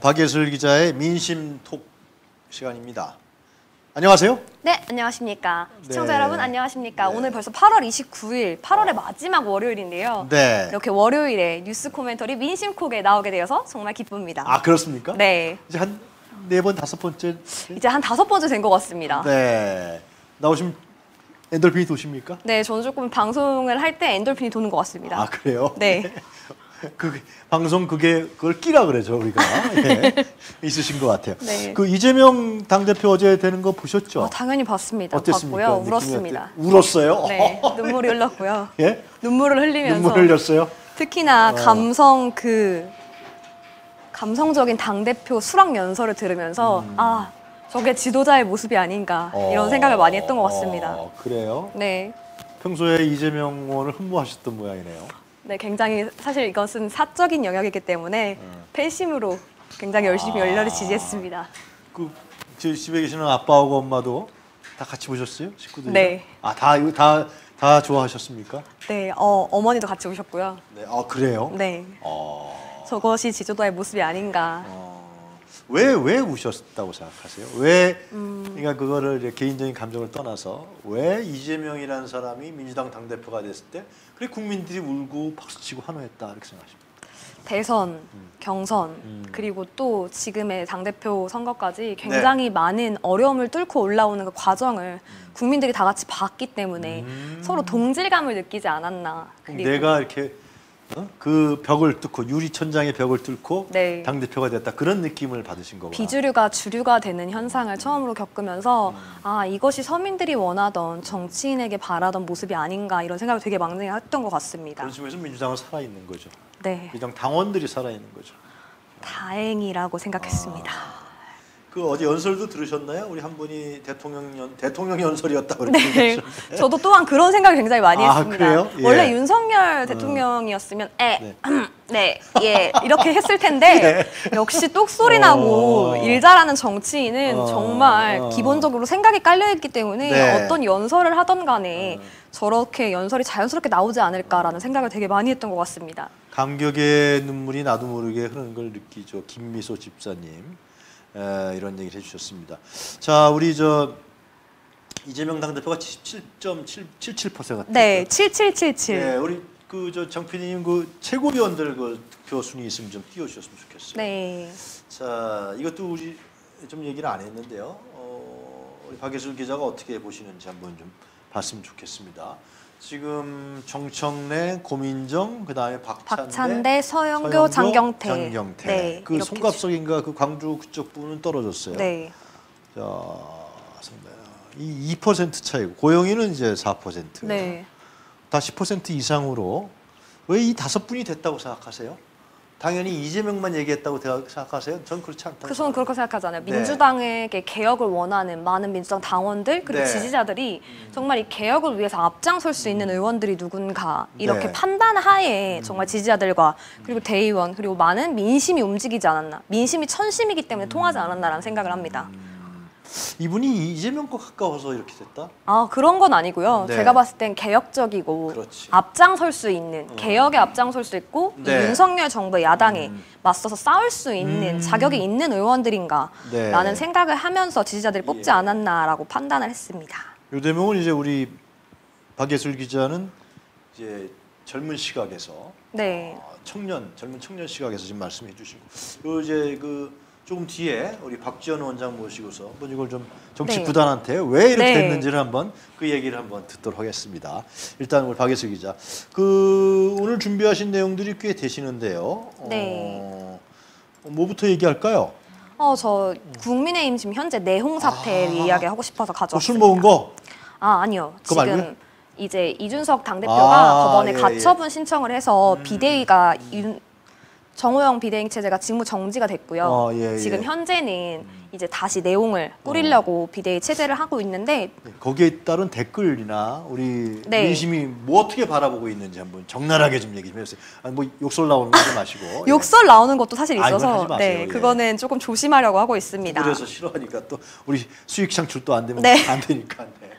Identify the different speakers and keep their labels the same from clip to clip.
Speaker 1: 박예슬 기자의 민심 톡 시간입니다. 안녕하세요.
Speaker 2: 네, 안녕하십니까. 시청자
Speaker 1: 네.
Speaker 2: 여러분 안녕하십니까.
Speaker 1: 네.
Speaker 2: 오늘 벌써 8월 29일, 8월의 마지막 월요일인데요.
Speaker 1: 네.
Speaker 2: 이렇게 월요일에 뉴스 코멘터리 민심콕에 나오게 되어서 정말 기쁩니다.
Speaker 1: 아 그렇습니까?
Speaker 2: 네,
Speaker 1: 이제 한 네 번 다섯 번째.
Speaker 2: 이제 한 다섯 번째 된 것 같습니다. 네.
Speaker 1: 네. 나오시면 엔돌핀이 도십니까?
Speaker 2: 저는 조금 방송을 할 때 엔돌핀이 도는 것 같습니다.
Speaker 1: 아 그래요?
Speaker 2: 네.
Speaker 1: 그 방송 그게 그걸 끼라 그래죠 우리가 예. 있으신 것 같아요.
Speaker 2: 네.
Speaker 1: 그 이재명 당 대표 어제 되는 거 보셨죠?
Speaker 2: 어, 당연히 봤습니다.
Speaker 1: 어땠습니까?
Speaker 2: 봤고요. 울었습니다.
Speaker 1: 울었어요?
Speaker 2: 네, 눈물이 흘렀고요.
Speaker 1: 예?
Speaker 2: 눈물을 흘리면서
Speaker 1: 눈물 흘렸어요?
Speaker 2: 특히나
Speaker 1: 어.
Speaker 2: 감성 그 감성적인 당 대표 수락 연설을 들으면서 아 저게 지도자의 모습이 아닌가 이런
Speaker 1: 음. 어.
Speaker 2: 생각을 많이 했던 것 같습니다.
Speaker 1: 어, 그래요?
Speaker 2: 네,
Speaker 1: 평소에 이재명 의원을 흠모하셨던 모양이네요.
Speaker 2: 네 굉장히 사실 이것은 사적인 영역이기 때문에
Speaker 1: 음.
Speaker 2: 팬심으로 굉장히 열심히
Speaker 1: 아.
Speaker 2: 열렬히 지지했습니다.
Speaker 1: 그저 집에 계시는 아빠하고 엄마도 다 같이 보셨어요? 식구들이?
Speaker 2: 네.
Speaker 1: 아 다 이거 다 다 좋아하셨습니까?
Speaker 2: 네, 어, 어머니도 같이 오셨고요.
Speaker 1: 네. 아 그래요?
Speaker 2: 네,
Speaker 1: 어.
Speaker 2: 저것이 지도자의 모습이 아닌가.
Speaker 1: 왜왜 우셨다고 생각하세요? 왜
Speaker 2: 음.
Speaker 1: 그러니까 그거를 개인적인 감정을 떠나서 왜 이재명이라는 사람이 민주당 당 대표가 됐을 때 그래 국민들이 울고 박수치고 환호했다 이렇게 생각하십니까?
Speaker 2: 대선, 경선,
Speaker 1: 음.
Speaker 2: 그리고 또 지금의 당대표 선거까지 굉장히 많은 어려움을 뚫고 올라오는 그 과정을 국민들이 다 같이 봤기 때문에
Speaker 1: 음.
Speaker 2: 서로 동질감을 느끼지 않았나.
Speaker 1: 내가 이렇게 어? 그 벽을 뚫고 유리 천장의 벽을 뚫고
Speaker 2: 네.
Speaker 1: 당 대표가 됐다 그런 느낌을 받으신 거구나.
Speaker 2: 비주류가 주류가 되는 현상을 처음으로 겪으면서 아 이것이 서민들이 원하던 정치인에게 바라던 모습이 아닌가 이런 생각을 되게 많이 했던 것 같습니다.
Speaker 1: 그런 측면에서 민주당은 살아 있는 거죠.
Speaker 2: 네,
Speaker 1: 민주당 당원들이 살아 있는 거죠.
Speaker 2: 다행이라고 생각했습니다.
Speaker 1: 그 어제 연설도 들으셨나요? 우리 한 분이 대통령 연 대통령 연설이었다고 그렇게
Speaker 2: 네. 저도 또한 그런 생각을 굉장히 많이
Speaker 1: 아,
Speaker 2: 했습니다.
Speaker 1: 그래요? 예.
Speaker 2: 원래 윤석열 대통령이었으면 에,
Speaker 1: 네.
Speaker 2: 네, 예 이렇게 했을 텐데 역시 똑소리 나고
Speaker 1: 어.
Speaker 2: 일 잘하는 정치인은
Speaker 1: 어.
Speaker 2: 정말
Speaker 1: 어.
Speaker 2: 기본적으로 생각이 깔려 있기 때문에
Speaker 1: 네.
Speaker 2: 어떤 연설을 하던 간에
Speaker 1: 어.
Speaker 2: 저렇게 연설이 자연스럽게 나오지 않을까라는 생각을 되게 많이 했던 것 같습니다.
Speaker 1: 감격의 눈물이 나도 모르게 흐르는 걸 느끼죠. 김미소 집사님 에, 이런 얘기를 해주셨습니다. 자, 우리 저 이재명 당 대표가 77.77%가
Speaker 2: 네, 7777.
Speaker 1: 네, 우리 그 저 정PD님 그 최고위원들 그 득표 순위 있으면 좀 띄워주셨으면 좋겠어요.
Speaker 2: 네.
Speaker 1: 자, 이것도 우리 좀 얘기를 안 했는데요. 어, 우리 박예술 기자가 어떻게 보시는지 한번 좀 봤으면 좋겠습니다. 지금 정청래, 고민정, 그다음에 박찬대,
Speaker 2: 박찬대, 서영교, 장경태.
Speaker 1: 장경태.
Speaker 2: 네,
Speaker 1: 그 송갑석인가 그 광주 그쪽 부분은 떨어졌어요.
Speaker 2: 네.
Speaker 1: 자, 상당히 이2% 차이고 고영이는 이제 4%.
Speaker 2: 네.
Speaker 1: 다10% 이상으로 왜 이 다섯 분이 됐다고 생각하세요? 당연히 이재명만 얘기했다고 생각하세요? 전 그렇지 않다.
Speaker 2: 그 저는 그렇게 생각하잖아요.
Speaker 1: 네.
Speaker 2: 민주당에게 개혁을 원하는 많은 민주당 당원들 그리고
Speaker 1: 네.
Speaker 2: 지지자들이 정말 이 개혁을 위해서 앞장설 수 있는 의원들이 누군가 이렇게
Speaker 1: 네.
Speaker 2: 판단하에 정말 지지자들과 그리고 대의원 그리고 많은 민심이 움직이지 않았나 민심이 천심이기 때문에 통하지 않았나라는 생각을 합니다.
Speaker 1: 이분이 이재명 거 가까워서 이렇게 됐다?
Speaker 2: 아 그런 건 아니고요.
Speaker 1: 네.
Speaker 2: 제가 봤을 땐 개혁적이고
Speaker 1: 그렇지.
Speaker 2: 앞장설 수 있는 개혁에 앞장설 수 있고 이
Speaker 1: 네.
Speaker 2: 윤석열 정부 야당에 맞서서 싸울 수 있는
Speaker 1: 음.
Speaker 2: 자격이 있는 의원들인가라는
Speaker 1: 네.
Speaker 2: 생각을 하면서 지지자들이 뽑지
Speaker 1: 예.
Speaker 2: 않았나라고 판단을 했습니다.
Speaker 1: 요 대목은 이제 우리 박예술 기자는 이제 젊은 시각에서
Speaker 2: 네.
Speaker 1: 어, 청년 젊은 청년 시각에서 지금 말씀해 주시고 요 이제 그 조금 뒤에 우리 박지원 원장 모시고서 한번 이걸 좀 정치
Speaker 2: 네.
Speaker 1: 구단한테 왜 이렇게
Speaker 2: 네.
Speaker 1: 됐는지를 한번 그 얘기를 한번 듣도록 하겠습니다. 일단 우리 박예슬 기자 그 오늘 준비하신 내용들이 꽤 되시는데요.
Speaker 2: 네.
Speaker 1: 어, 뭐부터 얘기할까요?
Speaker 2: 어, 저 국민의힘 지금 현재 내홍 사태를
Speaker 1: 아.
Speaker 2: 이야기하고 싶어서
Speaker 1: 어, 술
Speaker 2: 가져왔습니다.
Speaker 1: 먹은 거?
Speaker 2: 아 아니요. 지금
Speaker 1: 말고요?
Speaker 2: 이제 이준석 당대표가
Speaker 1: 아,
Speaker 2: 법원에
Speaker 1: 예, 음.
Speaker 2: 가처분 신청을 해서 비대위가 윤, 정호영 비대행 체제가 직무 정지가 됐고요.
Speaker 1: 어, 예,
Speaker 2: 지금
Speaker 1: 예.
Speaker 2: 현재는 이제 다시 내용을 꾸리려고 비대위 체제를 하고 있는데
Speaker 1: 네, 거기에 따른 댓글이나 우리
Speaker 2: 네.
Speaker 1: 민심이 뭐 어떻게 바라보고 있는지 한번 적나라하게 좀 얘기 좀 해주세요. 아니 뭐 욕설 나오는 거 하지 마시고. 예.
Speaker 2: 욕설 나오는 것도 사실
Speaker 1: 아,
Speaker 2: 있어서
Speaker 1: 하지 마세요.
Speaker 2: 네
Speaker 1: 예.
Speaker 2: 그거는 조금 조심하려고 하고 있습니다.
Speaker 1: 그래서 싫어하니까 또 우리 수익 창출도 안 되면
Speaker 2: 네.
Speaker 1: 안 되니까 네.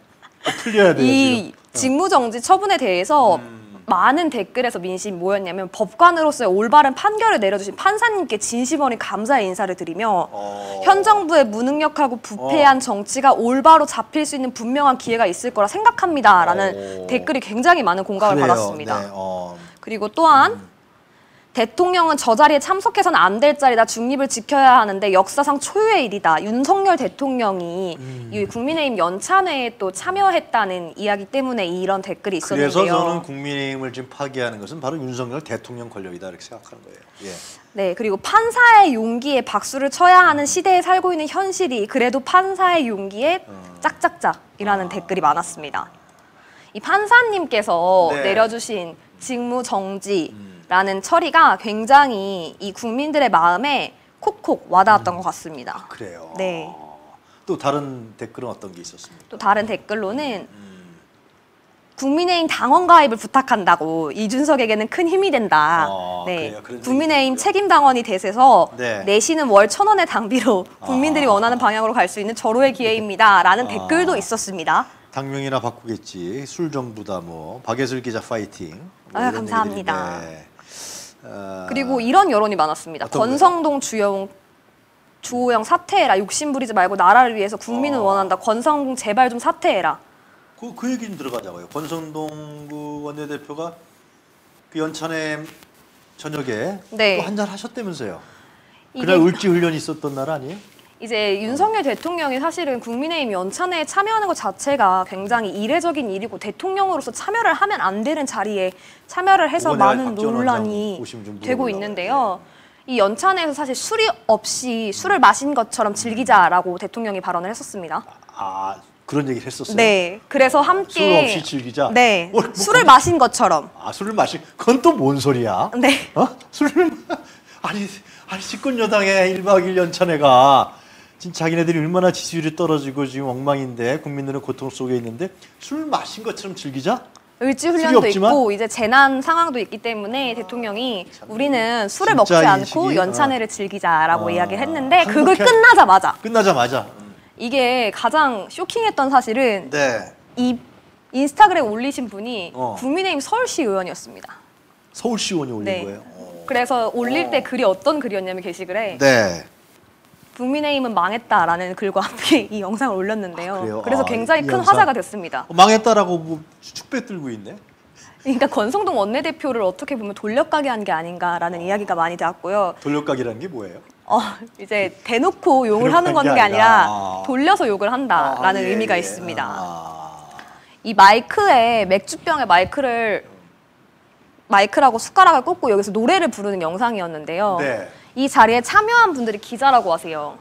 Speaker 1: 풀려야 돼요.
Speaker 2: 이
Speaker 1: 지금.
Speaker 2: 직무 정지 처분에 대해서
Speaker 1: 음.
Speaker 2: 많은 댓글에서 민심이 뭐였냐면 법관으로서의 올바른 판결을 내려주신 판사님께 진심 어린 감사의 인사를 드리며
Speaker 1: 어.
Speaker 2: 현 정부의 무능력하고 부패한 정치가 올바로 잡힐 수 있는 분명한 기회가 있을 거라 생각합니다라는
Speaker 1: 오.
Speaker 2: 댓글이 굉장히 많은 공감을
Speaker 1: 그래요.
Speaker 2: 받았습니다.
Speaker 1: 네, 어.
Speaker 2: 그리고 또한 대통령은 저 자리에 참석해서는 안 될 자리다 중립을 지켜야 하는데 역사상 초유의 일이다. 윤석열 대통령이
Speaker 1: 음.
Speaker 2: 이 국민의힘 연찬회에 또 참여했다는 이야기 때문에 이런 댓글이 있었는데요.
Speaker 1: 그래서 저는 국민의힘을 지금 파괴하는 것은 바로 윤석열 대통령 권력이다 이렇게 생각하는 거예요. 예.
Speaker 2: 네, 그리고 판사의 용기에 박수를 쳐야 하는 시대에 살고 있는 현실이 그래도 판사의 용기에
Speaker 1: 어.
Speaker 2: 짝짝짝이라는 댓글이 많았습니다. 이 판사님께서
Speaker 1: 네. 음.
Speaker 2: 내려주신 직무 정지 라는 처리가 굉장히 이 국민들의 마음에 콕콕 와닿았던 것 같습니다.
Speaker 1: 그래요.
Speaker 2: 네.
Speaker 1: 또 다른 댓글은 어떤 게 있었습니까?
Speaker 2: 또 다른 댓글로는
Speaker 1: 음.
Speaker 2: 국민의힘 당원 가입을 부탁한다고 이준석에게는 큰 힘이 된다.
Speaker 1: 아,
Speaker 2: 네,
Speaker 1: 그래요.
Speaker 2: 국민의힘. 책임 당원이 돼서
Speaker 1: 네.
Speaker 2: 내시는 월 천 원의 당비로 국민들이
Speaker 1: 아.
Speaker 2: 원하는 방향으로 갈 수 있는 절호의 기회입니다라는
Speaker 1: 아.
Speaker 2: 댓글도 있었습니다.
Speaker 1: 당명이나 바꾸겠지. 술 정부다 뭐. 박예슬 기자 파이팅. 뭐 이런
Speaker 2: 감사합니다. 그리고 이런 여론이 많았습니다. 권성동 주영 주호영 사퇴해라. 욕심 부리지 말고 나라를 위해서 국민은
Speaker 1: 어.
Speaker 2: 원한다. 권성동 제발 좀 사퇴해라.
Speaker 1: 그, 그 얘기 좀 들어가자고요. 권성동 그 원내대표가 그 연찬회 저녁에
Speaker 2: 네.
Speaker 1: 또 한잔 하셨다면서요.
Speaker 2: 이게
Speaker 1: 그날 을지 훈련이 있었던 날 아니에요?
Speaker 2: 이제 윤석열 대통령이 사실은 국민의힘 연찬회에 참여하는 것 자체가 굉장히 이례적인 일이고 대통령으로서 참여를 하면 안 되는 자리에 참여를 해서 많은 논란이 되고 있는데요. 이 연찬회에서 사실 술이 없이 술을 마신 것처럼 즐기자라고 대통령이 발언을 했었습니다.
Speaker 1: 아 그런 얘기를 했었어요.
Speaker 2: 네, 그래서 함께
Speaker 1: 술 없이 즐기자.
Speaker 2: 네,
Speaker 1: 뭘, 뭐
Speaker 2: 술을
Speaker 1: 그거-
Speaker 2: 마신 것처럼.
Speaker 1: 아 술을 마시. 그건 또 뭔 소리야?
Speaker 2: 네,
Speaker 1: 어? 술을 마- 아니 아니 집권 여당의 1박 2일 연찬회가 지금 자기네들이 얼마나 지지율이 떨어지고 지금 엉망인데 국민들은 고통 속에 있는데 술 마신 것처럼 즐기자?
Speaker 2: 을지 훈련도? 있고 이제 재난 상황도 있기 때문에 대통령이
Speaker 1: 참,
Speaker 2: 우리는 술을 먹지 않고 연찬회를 즐기자라고
Speaker 1: 어.
Speaker 2: 이야기를 했는데 그걸 끝나자마자
Speaker 1: 끝나자마자.
Speaker 2: 이게 가장 쇼킹했던 사실은
Speaker 1: 네.
Speaker 2: 이 인스타그램 올리신 분이
Speaker 1: 어.
Speaker 2: 국민의힘 서울시 의원이었습니다.
Speaker 1: 서울시원이 올린
Speaker 2: 네.
Speaker 1: 거예요. 어.
Speaker 2: 그래서 올릴
Speaker 1: 어.
Speaker 2: 때 글이 어떤 글이었냐면 게시글에
Speaker 1: 네.
Speaker 2: 국민의힘은 망했다라는 글과 함께 이 영상을 올렸는데요.
Speaker 1: 아?
Speaker 2: 그래서
Speaker 1: 아,
Speaker 2: 굉장히 이큰
Speaker 1: 영상.
Speaker 2: 화제가 됐습니다.
Speaker 1: 어, 망했다라고 뭐 축배 들고 있네.
Speaker 2: 그러니까 권성동 원내대표를 어떻게 보면 돌려가게 한 게 아닌가라는 이야기가 많이 나왔고요.
Speaker 1: 돌려가기라는 게 뭐예요?
Speaker 2: 어, 이제 대놓고 욕을 하는 건 게 아니라
Speaker 1: 아니라.
Speaker 2: 돌려서 욕을 한다라는
Speaker 1: 아, 예,
Speaker 2: 의미가
Speaker 1: 예.
Speaker 2: 있습니다.
Speaker 1: 아.
Speaker 2: 이 마이크에 맥주병에 마이크를 마이크라고 숟가락을 꽂고 여기서 노래를 부르는 영상이었는데요.
Speaker 1: 네.
Speaker 2: 이 자리에 참여한 분들이 기자라고 하세요.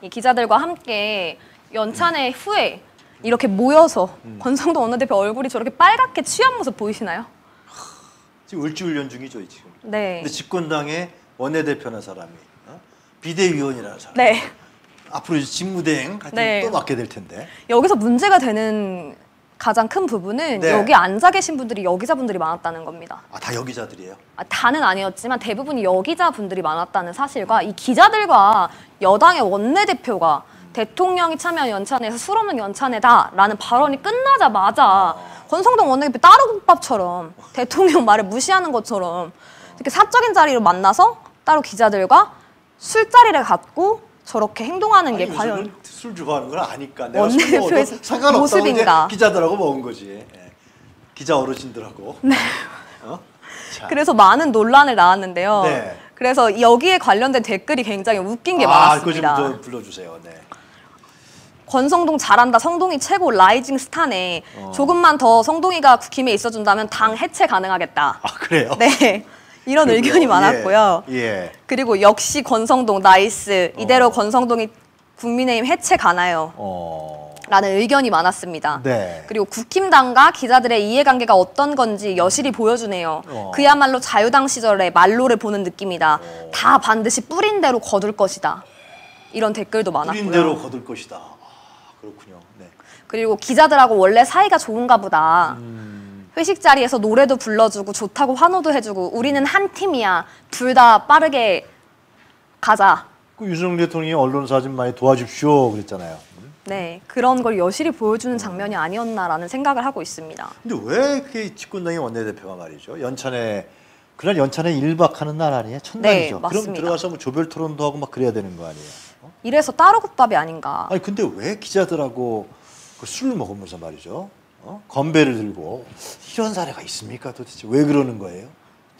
Speaker 2: 이 기자들과 함께 연찬회 후에 이렇게 모여서
Speaker 1: 음.
Speaker 2: 권성동 원내대표 얼굴이 저렇게 빨갛게 취한 모습 보이시나요?
Speaker 1: 지금 을지훈련 중이죠 지금.
Speaker 2: 네.
Speaker 1: 근데 집권당의 원내대표나 사람이 어? 비대위원이라는 사람.
Speaker 2: 네.
Speaker 1: 앞으로 직무대행 같은
Speaker 2: 네.
Speaker 1: 또 맡게 될 텐데.
Speaker 2: 여기서 문제가 되는 가장 큰 부분은
Speaker 1: 네.
Speaker 2: 여기 앉아 계신 분들이 여기자분들이 많았다는 겁니다.
Speaker 1: 아 다 여기자들이에요.
Speaker 2: 아, 다는 아니었지만 대부분이 여기자분들이 많았다는 사실과 이 기자들과 여당의 원내대표가 대통령이 참여한 연찬회에서 술 없는 연찬회다라는 발언이 끝나자마자 권성동 원내대표 따로국밥처럼 대통령 말을 무시하는 것처럼 이렇게 사적인 자리로 만나서 따로 기자들과 술자리를 갖고 저렇게 행동하는 게
Speaker 1: 아니,
Speaker 2: 과연
Speaker 1: 요즘은 술 좋아하는 걸 아니까 내가 술 먹어도 상관없다고. 이제 기자들하고 먹은 거지. 예. 기자 어르신들하고. 네. 어? 자.
Speaker 2: 그래서 많은 논란을 낳았는데요.
Speaker 1: 네.
Speaker 2: 그래서 여기에 관련된 댓글이 굉장히 웃긴 게
Speaker 1: 아, 그거 좀
Speaker 2: 많았습니다.
Speaker 1: 더 불러주세요. 네.
Speaker 2: 권성동 잘한다. 성동이 최고 라이징 스타네.
Speaker 1: 어.
Speaker 2: 조금만 더 성동이가 국힘에 있어준다면 당 해체 가능하겠다.
Speaker 1: 아 그래요?
Speaker 2: 네. 이런
Speaker 1: 그리고요.
Speaker 2: 의견이 많았고요.
Speaker 1: 예. 예.
Speaker 2: 그리고 역시 권성동 nice. 이대로
Speaker 1: 어.
Speaker 2: 권성동이 국민의힘 해체 가나요?
Speaker 1: 어.
Speaker 2: 라는 의견이 많았습니다.
Speaker 1: 네.
Speaker 2: 그리고 국힘당과 기자들의 이해관계가 어떤 건지 여실히 보여주네요.
Speaker 1: 어.
Speaker 2: 그야말로 자유당 시절의 말로를 보는 느낌이다.
Speaker 1: 어.
Speaker 2: 다 반드시 뿌린 대로 거둘 것이다. 이런 댓글도 많았고요.
Speaker 1: 뿌린 대로 거둘 것이다. 아, 그렇군요. 네.
Speaker 2: 그리고 기자들하고 원래 사이가 좋은가 보다.
Speaker 1: 음.
Speaker 2: 회식 자리에서 노래도 불러주고 좋다고 환호도 해주고 우리는 한 팀이야. 둘 다 빠르게 가자.
Speaker 1: 그 유승용 대통령이 언론사 좀 많이 도와줍시오 그랬잖아요. 음?
Speaker 2: 네, 그런 걸 여실히 보여주는 장면이 아니었나라는 생각을 하고 있습니다.
Speaker 1: 근데 왜 그게 집권당의 원내대표가 말이죠? 연찬에 그날 연찬에 일박 하는 날 아니에요? 첫날이죠.
Speaker 2: 네,
Speaker 1: 그럼. 들어가서 뭐 조별 토론도 하고 막 그래야 되는 거 아니에요? 어?
Speaker 2: 이래서 따로 국밥이 아닌가.
Speaker 1: 아니 근데 왜 기자들하고 그 술을 먹으면서 말이죠? 어? 건배를 들고 이런 사례가 있습니까? 도대체 왜 그러는 거예요?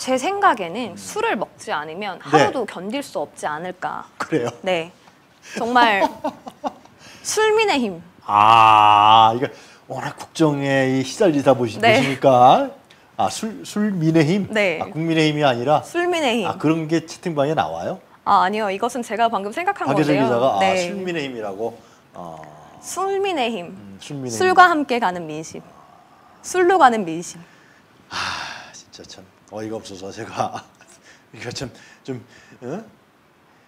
Speaker 2: 제 생각에는 술을 먹지 않으면
Speaker 1: 음. 네.
Speaker 2: 하루도 견딜 수 없지 않을까.
Speaker 1: 그래요?
Speaker 2: 네, 정말 술민의 힘.
Speaker 1: 아, 이거 워낙 국정에 이 시달리다 보시,
Speaker 2: 네.
Speaker 1: 보시니까 아, 술, 술민의힘?
Speaker 2: 네.
Speaker 1: 아, 국민의힘이 아니라
Speaker 2: 술민의 힘.
Speaker 1: 아, 그런 게 채팅방에 나와요?
Speaker 2: 아 아니요, 이것은 제가 방금 생각한 건데요.
Speaker 1: 기자가 아,
Speaker 2: 네,
Speaker 1: 술민의힘이라고 어,
Speaker 2: 술민의 힘.
Speaker 1: 음, 술민의힘.
Speaker 2: 술과 함께 가는 민심. 술로 가는 민심.
Speaker 1: 아, 진짜 참 어이가 없어서 제가 이거 참좀 어?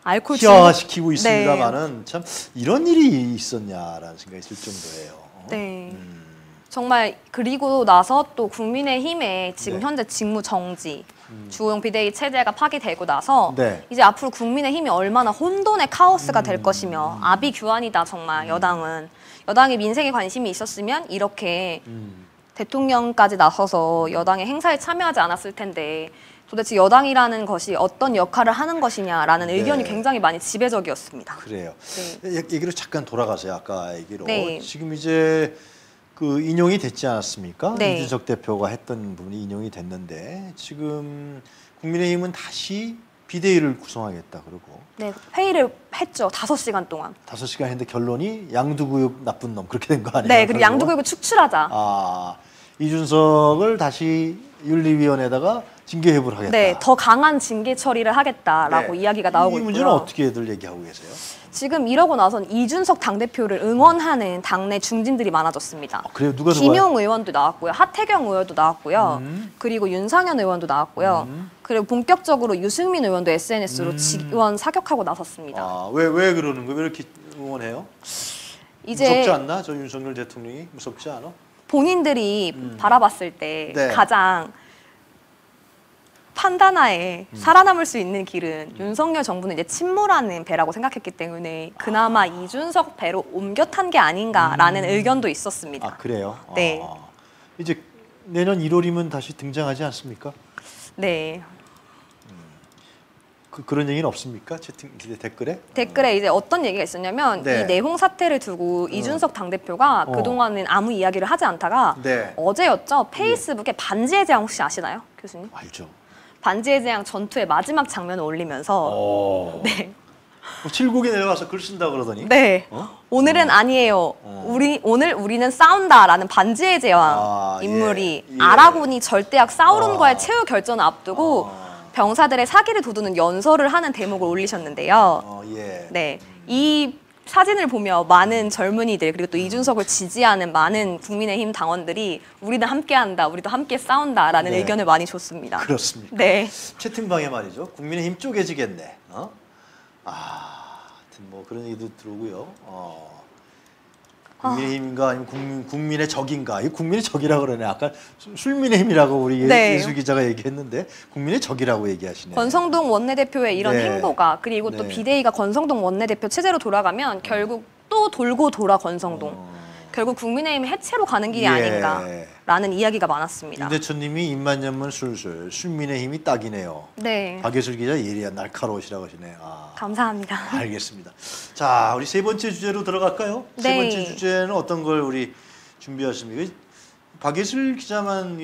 Speaker 2: 알코올
Speaker 1: 희화화시키고
Speaker 2: 네.
Speaker 1: 있습니다만은 참 이런 일이 있었냐라는 생각이 들 정도예요. 어?
Speaker 2: 네.
Speaker 1: 음,
Speaker 2: 정말 그리고 나서 또 국민의힘의 지금
Speaker 1: 네. 음.
Speaker 2: 현재 직무 정지, 주호영 비대위 체제가 파기되고 나서
Speaker 1: 네.
Speaker 2: 이제 앞으로 국민의힘이 얼마나 혼돈의 카오스가
Speaker 1: 음.
Speaker 2: 될 것이며 아비규환이다 정말 여당은 여당이 민생에 관심이 있었으면 이렇게
Speaker 1: 음.
Speaker 2: 대통령까지 나서서 여당의 행사에 참여하지 않았을 텐데 도대체 여당이라는 것이 어떤 역할을 하는 것이냐라는
Speaker 1: 네.
Speaker 2: 의견이 굉장히 많이 지배적이었습니다.
Speaker 1: 그래요.
Speaker 2: 네.
Speaker 1: 얘- 얘기로 잠깐 돌아가세요. 아까 얘기로
Speaker 2: 네.
Speaker 1: 지금 이제 그 인용이 됐지 않았습니까?
Speaker 2: 네.
Speaker 1: 이준석 대표가 했던 부분이 인용이 됐는데 지금 국민의힘은 다시 비대위를 구성하겠다 그러고
Speaker 2: 네, 회의를 했죠. 다섯 시간 동안.
Speaker 1: 다섯 시간 했는데 결론이 양두구육 나쁜 놈 그렇게 된 거 아니에요?
Speaker 2: 네, 그리고? 양두구육을 축출하자.
Speaker 1: 아 이준석을 다시 윤리위원회에다가 징계 회부를 하겠다.
Speaker 2: 네, 더 강한 징계 처리를 하겠다라고
Speaker 1: 네.
Speaker 2: 이야기가 나오고
Speaker 1: 이 문제는
Speaker 2: 있고요.
Speaker 1: 어떻게들 얘기하고 계세요?
Speaker 2: 지금 이러고 나선 이준석 당대표를 응원하는 당내 중진들이 많아졌습니다.
Speaker 1: 아, 그래요? 누가 누가요?
Speaker 2: 김용 의원도 나왔고요. 하태경 의원도 나왔고요.
Speaker 1: 음.
Speaker 2: 그리고 윤상현 의원도 나왔고요. 그리고 본격적으로 유승민 의원도 SNS로
Speaker 1: 음.
Speaker 2: 지원 사격하고 나섰습니다.
Speaker 1: 아, 왜, 왜 그러는 거예요? 왜 이렇게 응원해요?
Speaker 2: 이제
Speaker 1: 무섭지 않나? 저 윤석열 대통령이 무섭지 않아?
Speaker 2: 본인들이 바라봤을 때
Speaker 1: 음. 네.
Speaker 2: 가장 판단하에
Speaker 1: 음.
Speaker 2: 살아남을 수 있는 길은 윤석열 정부는 이제 침몰하는 배라고 생각했기 때문에 그나마 이준석 배로 옮겨 탄 게 아닌가라는 의견도 있었습니다.
Speaker 1: 음. 아 그래요?
Speaker 2: 네.
Speaker 1: 아, 이제 내년 1월이면 다시 등장하지 않습니까?
Speaker 2: 네.
Speaker 1: 그, 그런 얘기는 없습니까? 채팅 댓글에?
Speaker 2: 댓글에 이제 어떤 얘기가 있었냐면
Speaker 1: 네.
Speaker 2: 이 내홍 사태를 두고 이준석 당 대표가
Speaker 1: 어.
Speaker 2: 그동안은 아무 이야기를 하지 않다가
Speaker 1: 네.
Speaker 2: 어제였죠. 페이스북에 반지의 제왕 혹시 아시나요? 교수님?
Speaker 1: 알죠.
Speaker 2: 반지의 제왕 전투의 마지막 장면을 올리면서
Speaker 1: 어.
Speaker 2: 네.
Speaker 1: 뭐 칠곡에 내려가서 글 쓴다 그러더니.
Speaker 2: 네.
Speaker 1: 어?
Speaker 2: 오늘은 아니에요.
Speaker 1: 어.
Speaker 2: 우리 오늘 우리는 싸운다라는 반지의 제왕
Speaker 1: 아,
Speaker 2: 인물이
Speaker 1: 예. 예.
Speaker 2: 아라곤이 절대악 사우론과의
Speaker 1: 어.
Speaker 2: 최후 결전을 앞두고
Speaker 1: 어.
Speaker 2: 병사들의 사기를 돋우는 연설을 하는 대목을 올리셨는데요.
Speaker 1: 어, 예.
Speaker 2: 네. 이 사진을 보며 많은 젊은이들 그리고 또 이준석을 지지하는 많은 국민의힘 당원들이 우리는 함께한다, 우리도 함께 싸운다라는
Speaker 1: 네.
Speaker 2: 의견을 많이 줬습니다.
Speaker 1: 그렇습니까?
Speaker 2: 네.
Speaker 1: 채팅방에 말이죠. 국민의힘 쪼개지겠네. 어? 아, 하여튼 뭐 그런 얘기도 들어오고요. 어. 국민의힘인가 아니면 국민, 국민의 적인가? 이 국민의 적이라 그러네. 아까 술- 술민의힘이라고 우리 예-
Speaker 2: 네.
Speaker 1: 예수 기자가 얘기했는데 국민의 적이라고 얘기하시네.
Speaker 2: 권성동 원내대표의 이런
Speaker 1: 네.
Speaker 2: 행보가 그리고 또
Speaker 1: 네.
Speaker 2: 비대위가 권성동 원내대표 체제로 돌아가면 결국 또 돌고 돌아 권성동.
Speaker 1: 어.
Speaker 2: 결국 국민의힘 해체로 가는 길이
Speaker 1: 예.
Speaker 2: 아닌가 라는 이야기가 많았습니다.
Speaker 1: 윤 대표님이 입만년문 술술 술민의 힘이 딱이네요.
Speaker 2: 네.
Speaker 1: 박예술 기자 예리야 날카로우시라고 하시네. 아.
Speaker 2: 감사합니다.
Speaker 1: 알겠습니다. 자, 우리 세 번째 주제로 들어갈까요? 세
Speaker 2: 네.
Speaker 1: 번째 주제는 어떤 걸 우리 준비하십니까? 박예슬 기자만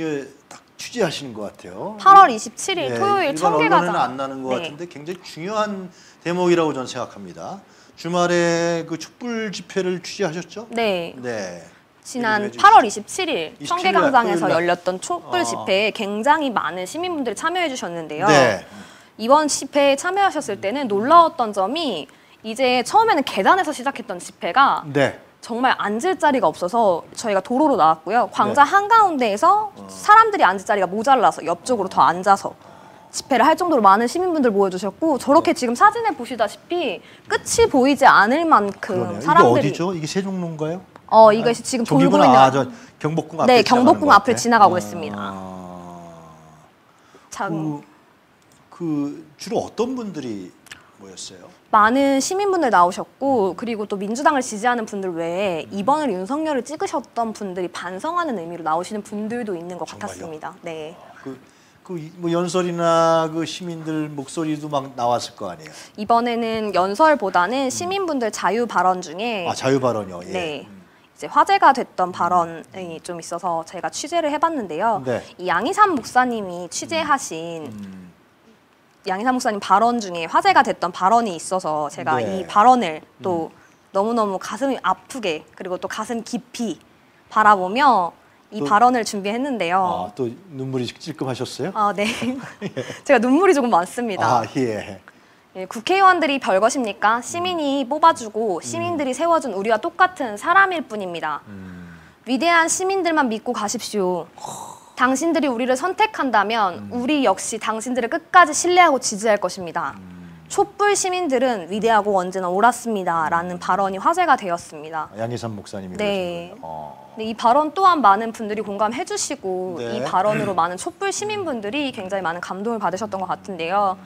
Speaker 1: 딱 취재하시는 것 같아요.
Speaker 2: 8월 27일
Speaker 1: 네,
Speaker 2: 토요일 청계가장.
Speaker 1: 안 나는 것
Speaker 2: 네.
Speaker 1: 같은데 굉장히 중요한 대목이라고 저는 생각합니다. 주말에 그 촛불 집회를 취재하셨죠?
Speaker 2: 네.
Speaker 1: 네.
Speaker 2: 지난
Speaker 1: 얘기해 주시죠.
Speaker 2: 8월 27일
Speaker 1: 27일
Speaker 2: 청계광장에서. 열렸던 촛불
Speaker 1: 아.
Speaker 2: 집회에 굉장히 많은 시민분들이 참여해 주셨는데요.
Speaker 1: 네.
Speaker 2: 이번 집회에 참여하셨을 때는 놀라웠던 점이 이제 처음에는 계단에서 시작했던 집회가
Speaker 1: 네.
Speaker 2: 정말 앉을 자리가 없어서 저희가 도로로 나왔고요. 광장
Speaker 1: 네.
Speaker 2: 한가운데에서 사람들이 앉을 자리가 모자라서 옆쪽으로 더 앉아서 집회를 할 정도로 많은 시민분들 모여주셨고 저렇게 지금 사진에 보시다시피 끝이 보이지 않을 만큼
Speaker 1: 그러네요. 이게
Speaker 2: 사람들이
Speaker 1: 어디죠? 이게 세종로인가요?
Speaker 2: 어 이것이 지금 돌고. 있는
Speaker 1: 아, 저 경복궁 앞에
Speaker 2: 네, 경복궁
Speaker 1: 것
Speaker 2: 앞을. 지나가고
Speaker 1: 아.
Speaker 2: 있습니다. 참
Speaker 1: 그, 그 주로 어떤 분들이 모였어요.
Speaker 2: 많은 시민분들 나오셨고 그리고 또 민주당을 지지하는 분들 외에 이번을 윤석열을 찍으셨던 분들이 반성하는 의미로 나오시는 분들도 있는 것
Speaker 1: 정말요?
Speaker 2: 같았습니다. 네.
Speaker 1: 그, 그 뭐 연설이나 그 시민들 목소리도 막 나왔을 거 아니에요.
Speaker 2: 이번에는 연설보다는 시민분들 자유 발언 중에
Speaker 1: 아 자유 발언이요. 예.
Speaker 2: 네.
Speaker 1: 음.
Speaker 2: 이제 화제가 됐던 발언이 좀 있어서 제가 취재를 해봤는데요.
Speaker 1: 네.
Speaker 2: 이 양희삼 목사님이 취재하신
Speaker 1: 음.
Speaker 2: 양희삼 목사님 발언 중에 화제가 됐던 발언이 있어서 제가
Speaker 1: 네. 음.
Speaker 2: 이 발언을 또 너무너무 가슴이 아프게 그리고 또 가슴 깊이 바라보며 이
Speaker 1: 또-
Speaker 2: 발언을 준비했는데요.
Speaker 1: 아, 또 눈물이 찔끔하셨어요?
Speaker 2: 아, 네. 제가 눈물이 조금 많습니다.
Speaker 1: 아 예.
Speaker 2: 예, 국회의원들이 별것입니까? 시민이 뽑아주고 시민들이 세워준 우리와 똑같은 사람일 뿐입니다.
Speaker 1: 음.
Speaker 2: 위대한 시민들만 믿고 가십시오. 당신들이 우리를 선택한다면 우리 역시 당신들을 끝까지 신뢰하고 지지할 것입니다. 촛불 시민들은 위대하고 언제나 옳았습니다. 라는 발언이 화제가 되었습니다.
Speaker 1: 양희삼 목사님이
Speaker 2: 네.
Speaker 1: 어.
Speaker 2: 이 발언 또한 많은 분들이 공감해 주시고
Speaker 1: 네.
Speaker 2: 이 발언으로 많은 촛불 시민분들이 굉장히 많은 감동을 받으셨던 것 같은데요.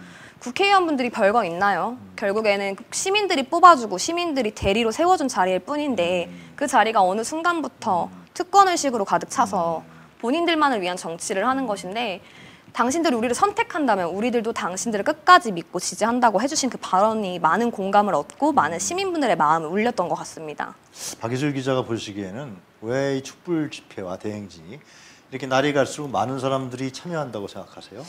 Speaker 2: 국회의원분들이 별거 있나요? 결국에는 시민들이 뽑아주고 시민들이 대리로 세워준 자리일 뿐인데 그 자리가 어느 순간부터 특권 의식으로 가득 차서 본인들만을 위한 정치를 하는 것인데 당신들이 우리를 선택한다면 우리들도 당신들을 끝까지 믿고 지지한다고 해주신 그 발언이 많은 공감을 얻고 많은 시민분들의 마음을 울렸던 것 같습니다.
Speaker 1: 박예술 기자가 보시기에는 왜 이 촛불 집회와 대행진이 이렇게 날이 갈수록 많은 사람들이 참여한다고 생각하세요?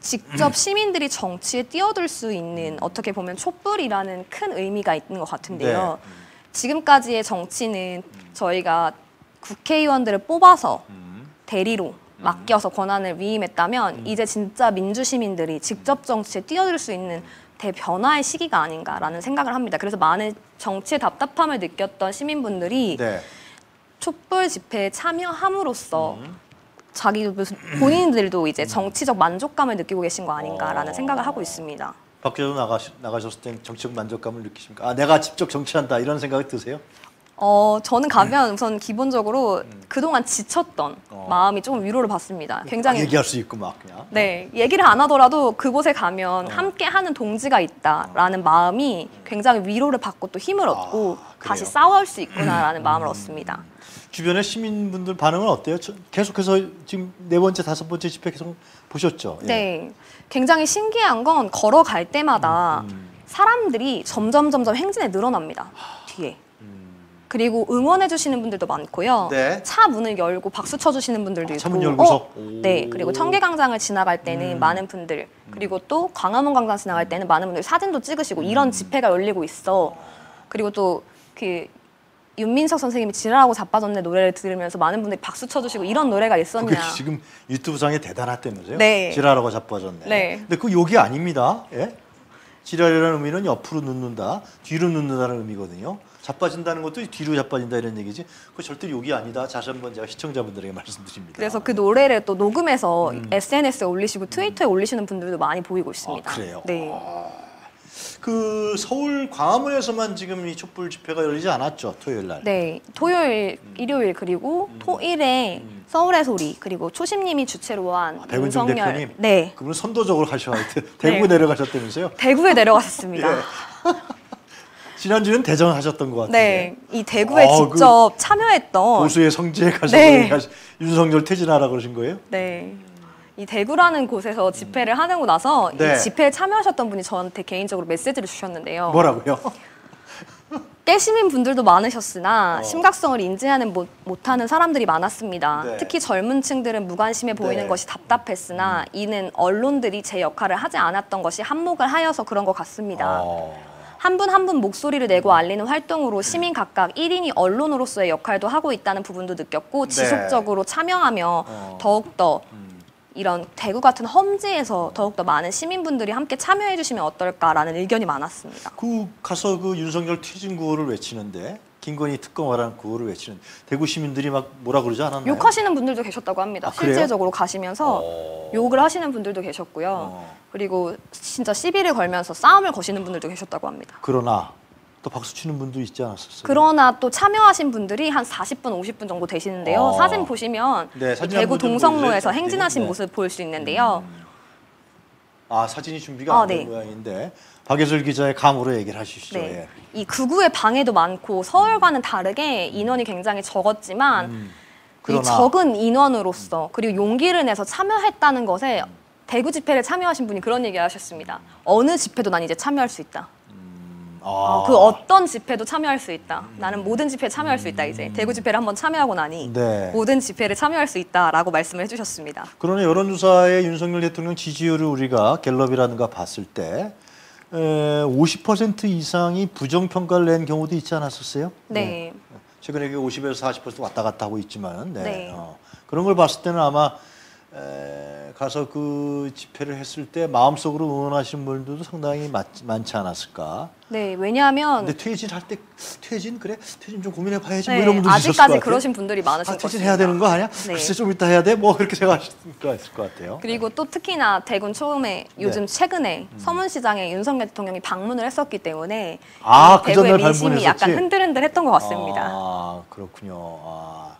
Speaker 2: 직접 시민들이 정치에 뛰어들 수 있는 어떻게 보면 촛불이라는 큰 의미가 있는 것 같은데요.
Speaker 1: 네.
Speaker 2: 지금까지의 정치는 저희가 국회의원들을 뽑아서
Speaker 1: 음.
Speaker 2: 대리로 맡겨서 권한을 위임했다면 이제 진짜 민주 시민들이 직접 정치에 뛰어들 수 있는 대변화의 시기가 아닌가라는 생각을 합니다. 그래서 많은 정치의 답답함을 느꼈던 시민분들이
Speaker 1: 네.
Speaker 2: 촛불 집회에 참여함으로써 자기도 무슨 본인들도 이제 정치적 만족감을 느끼고 계신 거 아닌가라는
Speaker 1: 어.
Speaker 2: 생각을 하고 있습니다.
Speaker 1: 밖에도 나가 나가셨을 때 정치적 만족감을 느끼십니까? 아 내가 직접 정치한다 이런 생각이 드세요?
Speaker 2: 어, 저는 가면 우선 기본적으로 그동안 지쳤던
Speaker 1: 어.
Speaker 2: 마음이 조금 위로를 받습니다. 굉장히
Speaker 1: 얘기할 수 있고 막 그냥.
Speaker 2: 네, 얘기를 안 하더라도 그곳에 가면 함께 하는 동지가 있다라는 마음이 굉장히 위로를 받고 또 힘을 얻고
Speaker 1: 아,
Speaker 2: 다시? 싸워할 수 있구나라는 마음을 얻습니다.
Speaker 1: 주변의 시민분들 반응은 어때요? 저- 계속해서 지금 네 번째 다섯 번째 집회 계속 보셨죠? 예.
Speaker 2: 네, 굉장히 신기한 건 걸어갈 때마다
Speaker 1: 음.
Speaker 2: 사람들이 점점 점점 행진에 늘어납니다. 뒤에. 그리고 응원해 주시는 분들도 많고요.
Speaker 1: 네.
Speaker 2: 차 문을 열고 박수 쳐 주시는 분들도
Speaker 1: 아,
Speaker 2: 있고.
Speaker 1: 차문 열고서?
Speaker 2: 어, 네.
Speaker 1: 오.
Speaker 2: 그리고 청계광장을 지나갈 때는 많은 분들 그리고 또 광화문 광장 지나갈 때는 많은 분들 사진도 찍으시고 이런 집회가 열리고 있어. 그리고 또그 윤민석 선생님이 지랄하고 자빠졌네 노래를 들으면서 많은 분들이 박수 쳐주시고 이런 노래가
Speaker 1: 그게
Speaker 2: 있었냐.
Speaker 1: 지금 유튜브상에 대단하다면서요?
Speaker 2: 네.
Speaker 1: 지랄하고 자빠졌네.
Speaker 2: 네.
Speaker 1: 근데 그 욕이 아닙니다. 예? 지랄이라는 의미는 옆으로 눕는다, 뒤로 눕는다는 의미거든요. 자빠진다는 것도 뒤로 자빠진다 이런 얘기지. 그 절대 욕이 아니다. 다시 한번 제가 시청자분들에게 말씀드립니다.
Speaker 2: 그래서 그 노래를 또 녹음해서 SNS에 올리시고 트위터에 올리시는 분들도 많이 보이고 있습니다.
Speaker 1: 아, 그래요?
Speaker 2: 네.
Speaker 1: 그 서울 광화문에서만 지금 이 촛불 집회가 열리지 않았죠 토요일 날.
Speaker 2: 네, 토요일, 일요일 그리고
Speaker 1: 음.
Speaker 2: 토일에 서울의 소리 그리고 초심님이 주최로 한
Speaker 1: 아,
Speaker 2: 윤석열
Speaker 1: 대표님.
Speaker 2: 네
Speaker 1: 그분 선도적으로 하셔. 대구
Speaker 2: 네.
Speaker 1: 내려가셨다면서요?
Speaker 2: 대구에 내려갔었습니다.
Speaker 1: 예. 지난주는 대전 하셨던 것 같은데.
Speaker 2: 네, 이 대구에
Speaker 1: 아, 그
Speaker 2: 직접 참여했던
Speaker 1: 보수의 성지에 가셔서
Speaker 2: 네.
Speaker 1: 윤석열 퇴진하라 그러신 거예요?
Speaker 2: 네. 이 대구라는 곳에서 집회를 하고 나서
Speaker 1: 네.
Speaker 2: 이 집회에 참여하셨던 분이 저한테 개인적으로 메시지를 주셨는데요.
Speaker 1: 뭐라고요?
Speaker 2: 깨시민 분들도 많으셨으나
Speaker 1: 어.
Speaker 2: 심각성을 인지하는 못, 못하는 사람들이 많았습니다.
Speaker 1: 네.
Speaker 2: 특히 젊은 층들은 무관심해 보이는
Speaker 1: 네.
Speaker 2: 것이 답답했으나 이는 언론들이 제 역할을 하지 않았던 것이 한몫을 하여서 그런 것 같습니다.
Speaker 1: 어.
Speaker 2: 한분한분 목소리를 내고 알리는 활동으로 시민 각각 1인이 언론으로서의 역할도 하고 있다는 부분도 느꼈고
Speaker 1: 네.
Speaker 2: 지속적으로 참여하며
Speaker 1: 어.
Speaker 2: 더욱더
Speaker 1: 음.
Speaker 2: 이런 대구 같은 험지에서 더욱더 많은 시민분들이 함께 참여해 주시면 어떨까라는 의견이 많았습니다.
Speaker 1: 그 가서 그 윤석열 퇴진 구호를 외치는데 김건희 특검하라는 구호를 외치는 대구 시민들이 막 뭐라 그러지 않았나요?
Speaker 2: 욕하시는 분들도 계셨다고 합니다.
Speaker 1: 아?
Speaker 2: 실제적으로 가시면서
Speaker 1: 어.
Speaker 2: 욕을 하시는 분들도 계셨고요.
Speaker 1: 어.
Speaker 2: 그리고 진짜 시비를 걸면서 싸움을 거시는 분들도 계셨다고 합니다.
Speaker 1: 그러나 또 박수 치는 분도 있지 않았었어요?
Speaker 2: 그러나 또 참여하신 분들이 한 40분, 50분 정도 되시는데요.
Speaker 1: 어.
Speaker 2: 사진 보시면
Speaker 1: 네, 사진
Speaker 2: 대구 동성로에서. 행진하신
Speaker 1: 네.
Speaker 2: 모습 볼 수 있는데요.
Speaker 1: 아 사진이 준비가
Speaker 2: 아,
Speaker 1: 안된
Speaker 2: 네.
Speaker 1: 모양인데 박예슬 기자의 감으로 얘기를 하시죠.
Speaker 2: 네.
Speaker 1: 예.
Speaker 2: 이 극우의 방해도 많고 서울과는 다르게 인원이 굉장히 적었지만 이
Speaker 1: 음. 그러나
Speaker 2: 적은 인원으로서 그리고 용기를 내서 참여했다는 것에 대구 집회를 참여하신 분이 그런 얘기 하셨습니다. 어느 집회도 난 이제 참여할 수 있다.
Speaker 1: 아,
Speaker 2: 어, 그 어떤 집회도 참여할 수 있다. 나는 모든 집회에 참여할 수 있다. 이제 대구 집회를 한번 참여하고 나니
Speaker 1: 음. 네.
Speaker 2: 모든 집회를 참여할 수 있다라고 말씀을 해주셨습니다.
Speaker 1: 그러나 여론조사의 윤석열 대통령 지지율을 우리가 갤럽이라든가 봤을 때 에, 50% 이상이 부정평가를 낸 경우도 있지 않았었어요?
Speaker 2: 네.
Speaker 1: 최근에 그게 50에서 40% 왔다 갔다 하고 있지만 네.
Speaker 2: 네.
Speaker 1: 어, 그런 걸 봤을 때는 아마 에, 가서 그 집회를 했을 때 마음속으로 응원하시는 분들도 상당히 많, 많지 않았을까.
Speaker 2: 네, 왜냐하면
Speaker 1: 근데 퇴진할 때 퇴진 그래 퇴진 좀 고민해 봐야지
Speaker 2: 네,
Speaker 1: 뭐 이런 것
Speaker 2: 아직까지. 그러신 분들이 많으실
Speaker 1: 아,
Speaker 2: 것.
Speaker 1: 퇴진해야 되는 거 아니야?
Speaker 2: 네.
Speaker 1: 글쎄 좀 이따 해야 돼? 뭐 그렇게 생각하실 수가 있을 것 같아요.
Speaker 2: 그리고 또 특히나 대군 처음에 요즘
Speaker 1: 네.
Speaker 2: 최근에 서문시장에 윤석열 대통령이 방문을 했었기 때문에
Speaker 1: 아, 이그
Speaker 2: 대구의
Speaker 1: 전날
Speaker 2: 민심이
Speaker 1: 방문했었지?
Speaker 2: 약간 흔들흔들했던 것 같습니다.
Speaker 1: 아 그렇군요. 아, 야,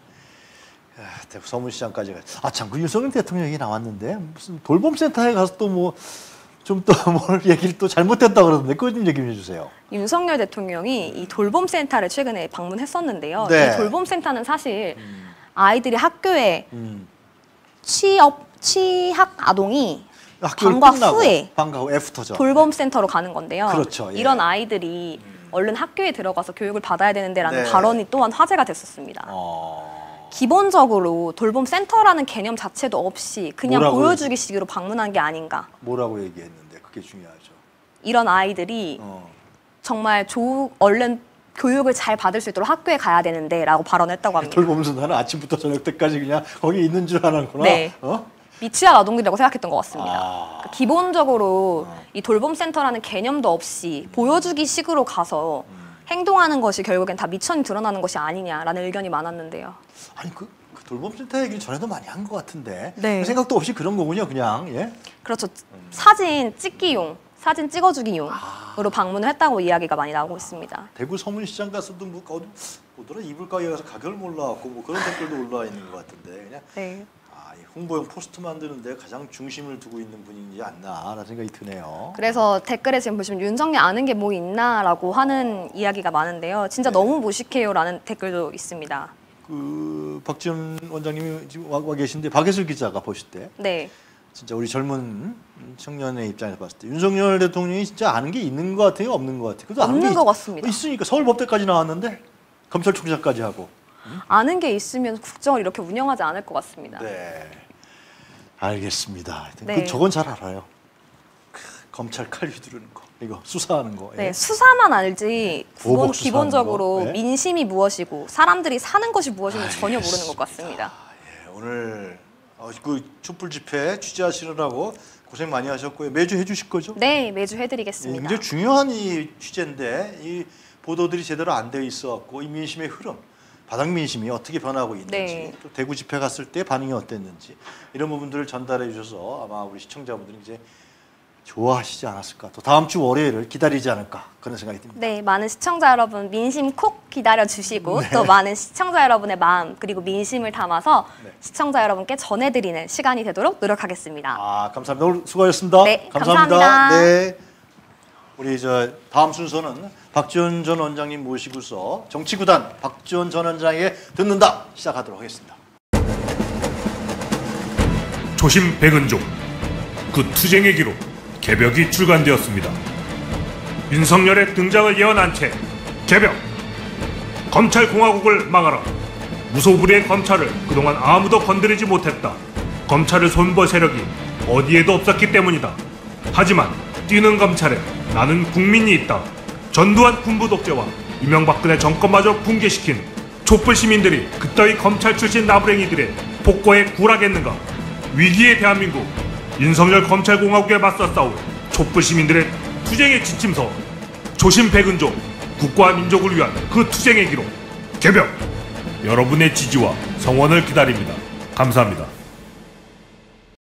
Speaker 1: 대구 서문시장까지 가. 아참 그 윤석열 대통령 얘기 나왔는데 무슨 돌봄센터에 가서 또 뭐 좀 또 뭘 얘기를 또 잘못했다 그러던데 그거 좀 얘기 좀 해주세요.
Speaker 2: 윤석열 대통령이 이 돌봄센터를 최근에 방문했었는데요.
Speaker 1: 네.
Speaker 2: 이 돌봄센터는 사실 아이들이 학교에
Speaker 1: 음.
Speaker 2: 취업 취학 아동이 방과 후에
Speaker 1: 방과 후 애프터죠.
Speaker 2: 돌봄센터로 가는 건데요.
Speaker 1: 그렇죠, 예.
Speaker 2: 이런 아이들이 얼른 학교에 들어가서 교육을 받아야 되는데라는
Speaker 1: 네.
Speaker 2: 발언이 또한 화제가 됐었습니다.
Speaker 1: 어,
Speaker 2: 기본적으로 돌봄 센터라는 개념 자체도 없이 그냥
Speaker 1: 뭐라고
Speaker 2: 보여주기식으로 방문한 게 아닌가.
Speaker 1: 뭐라고 얘기했는데 그게 중요하죠.
Speaker 2: 이런 아이들이
Speaker 1: 어.
Speaker 2: 정말 조, 얼른 교육을 잘 받을 수 있도록 학교에 가야 되는데라고 발언했다고 합니다.
Speaker 1: 돌보면서 나는 아침부터 저녁 때까지 그냥 거기 있는 줄 아는구나.
Speaker 2: 네.
Speaker 1: 어?
Speaker 2: 미취학 아동들이라고 생각했던 것 같습니다.
Speaker 1: 아.
Speaker 2: 그러니까 기본적으로 이 돌봄 센터라는 개념도 없이 보여주기 식으로 가서 행동하는 것이 결국엔 다 미천이 드러나는 것이 아니냐라는 의견이 많았는데요.
Speaker 1: 아니 그, 그 돌봄 센터 얘기를 전에도 많이 한 것 같은데
Speaker 2: 네.
Speaker 1: 생각도 없이 그런 거군요, 그냥 예.
Speaker 2: 그렇죠. 사진 찍기용, 사진 찍어주기용으로
Speaker 1: 아.
Speaker 2: 방문을 했다고 이야기가 많이 나오고 있습니다.
Speaker 1: 대구 서문시장 가서도 뭐 어디 뭐더라 이불 가게 가서 가격을 몰라갖고 뭐 그런 댓글도 올라와 있는 것 같은데 그냥
Speaker 2: 네.
Speaker 1: 아, 이 홍보용 포스트 만드는 데 가장 중심을 두고 있는 분이지 않나라는 생각이 드네요.
Speaker 2: 그래서 댓글에 지금 보시면 윤석열 아는 게 뭐 있나라고 하는 이야기가 많은데요. 진짜
Speaker 1: 네.
Speaker 2: 너무 무식해요라는 댓글도 있습니다.
Speaker 1: 그 박지원 원장님이 지금 와, 와 계신데 박예슬 기자가 보실 때
Speaker 2: 네.
Speaker 1: 진짜 우리 젊은 청년의 입장에서 봤을 때 윤석열 대통령이 진짜 아는 게 있는 것 같아요, 없는 것 같아요. 그래도
Speaker 2: 없는 게것
Speaker 1: 있-
Speaker 2: 같습니다.
Speaker 1: 있으니까 서울법대까지 나왔는데 검찰총장까지 하고.
Speaker 2: 아는 게 있으면 국정을 이렇게 운영하지 않을 것 같습니다.
Speaker 1: 네. 알겠습니다. 하여튼
Speaker 2: 네.
Speaker 1: 그 저건 잘 알아요. 크, 검찰 칼 휘두르는 거, 이거 수사하는 거.
Speaker 2: 네,
Speaker 1: 예.
Speaker 2: 수사만 알지 기본, 기본적으로
Speaker 1: 거, 네.
Speaker 2: 민심이 무엇이고 사람들이 사는 것이 무엇인지 전혀 모르는 것 같습니다.
Speaker 1: 예, 오늘 어, 그 촛불 집회 취재하시느라고 고생 많이 하셨고요. 매주 해주실 거죠?
Speaker 2: 네, 매주
Speaker 1: 예,
Speaker 2: 해드리겠습니다.
Speaker 1: 굉장히 중요한 이 취재인데 이 보도들이 제대로 안 되어 있어갖고 이 민심의 흐름, 바닥 민심이 어떻게 변하고 있는지,
Speaker 2: 네.
Speaker 1: 또 대구 집회 갔을 때 반응이 어땠는지 이런 부분들을 전달해 주셔서 아마 우리 시청자분들이 이제 좋아하시지 않았을까. 또 다음 주 월요일을 기다리지 않을까 그런 생각이 듭니다.
Speaker 2: 네, 많은 시청자 여러분 민심 콕 기다려 주시고 또 많은 시청자 여러분의 마음 그리고 민심을 담아서
Speaker 1: 네.
Speaker 2: 시청자 여러분께 전해드리는 시간이 되도록 노력하겠습니다.
Speaker 1: 아 감사합니다. 오늘 수고하셨습니다.
Speaker 2: 네, 감사합니다.
Speaker 1: 네. 우리 저 다음 순서는 박지원 전 원장님 모시고서 정치구단 박지원 전 원장에게 듣는다 시작하도록 하겠습니다.
Speaker 3: 조심 백은종 그 투쟁의 기록 개벽이 출간되었습니다. 윤석열의 등장을 예언한 채 개벽 검찰 공화국을 막아라 무소불위의 검찰을 그동안 아무도 건드리지 못했다. 검찰을 손볼 세력이 어디에도 없었기 때문이다. 하지만 뛰는 검찰에 나는 국민이 있다. 전두환 군부 독재와 이명박근혜 정권마저 붕괴시킨 촛불 시민들이 그따위 검찰 출신 나부랭이들의 복고에 굴하겠는가? 위기의 대한민국 윤석열 검찰공화국에 맞서 싸울 촛불 시민들의 투쟁의 지침서 조심 백은종 국가와 민족을 위한 그 투쟁의 기록 개벽 여러분의 지지와 성원을 기다립니다. 감사합니다.